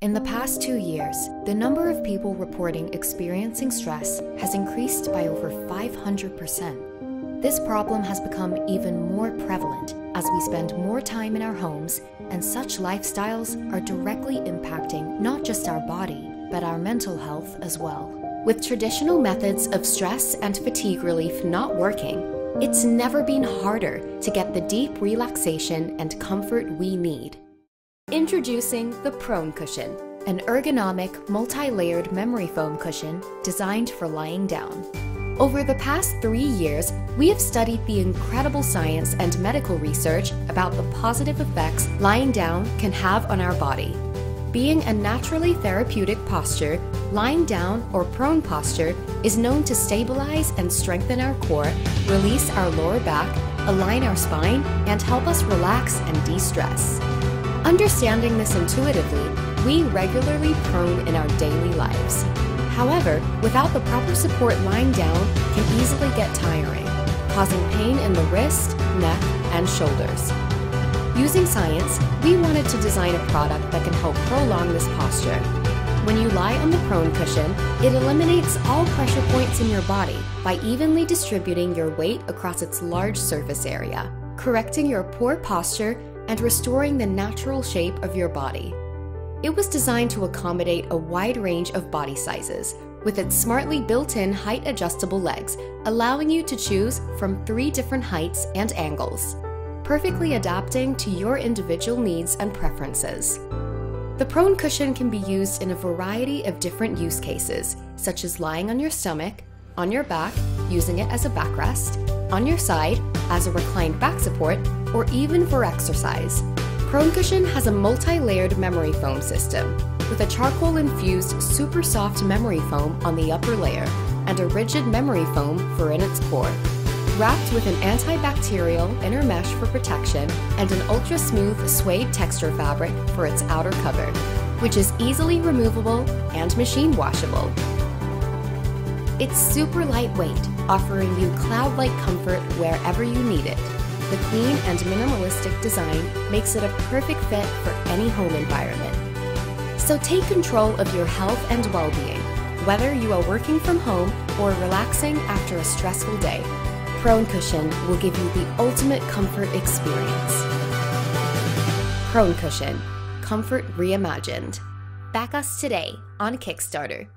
In the past two years, the number of people reporting experiencing stress has increased by over 500%. This problem has become even more prevalent as we spend more time in our homes, and such lifestyles are directly impacting not just our body, but our mental health as well. With traditional methods of stress and fatigue relief not working, it's never been harder to get the deep relaxation and comfort we need. Introducing the Prone Cushion, an ergonomic, multi layered memory foam cushion designed for lying down. Over the past three years, we have studied the incredible science and medical research about the positive effects lying down can have on our body. Being a naturally therapeutic posture, lying down or prone posture is known to stabilize and strengthen our core, release our lower back, align our spine, and help us relax and de stress. Understanding this intuitively, we regularly prone in our daily lives. However, without the proper support lying down can easily get tiring, causing pain in the wrist, neck, and shoulders. Using science, we wanted to design a product that can help prolong this posture. When you lie on the prone cushion, it eliminates all pressure points in your body by evenly distributing your weight across its large surface area, correcting your poor posture and restoring the natural shape of your body. It was designed to accommodate a wide range of body sizes, with its smartly built in height adjustable legs, allowing you to choose from three different heights and angles, perfectly adapting to your individual needs and preferences. The prone cushion can be used in a variety of different use cases, such as lying on your stomach, on your back, using it as a backrest, on your side, as a reclined back support, or even for exercise. Prone Cushion has a multi-layered memory foam system with a charcoal-infused super soft memory foam on the upper layer and a rigid memory foam for in its core. Wrapped with an antibacterial inner mesh for protection and an ultra-smooth suede texture fabric for its outer cover, which is easily removable and machine washable. It's super lightweight, offering you cloud-like comfort wherever you need it. The clean and minimalistic design makes it a perfect fit for any home environment. So take control of your health and well-being, whether you are working from home or relaxing after a stressful day. Prone Cushion will give you the ultimate comfort experience. Prone Cushion, comfort reimagined. Back us today on Kickstarter.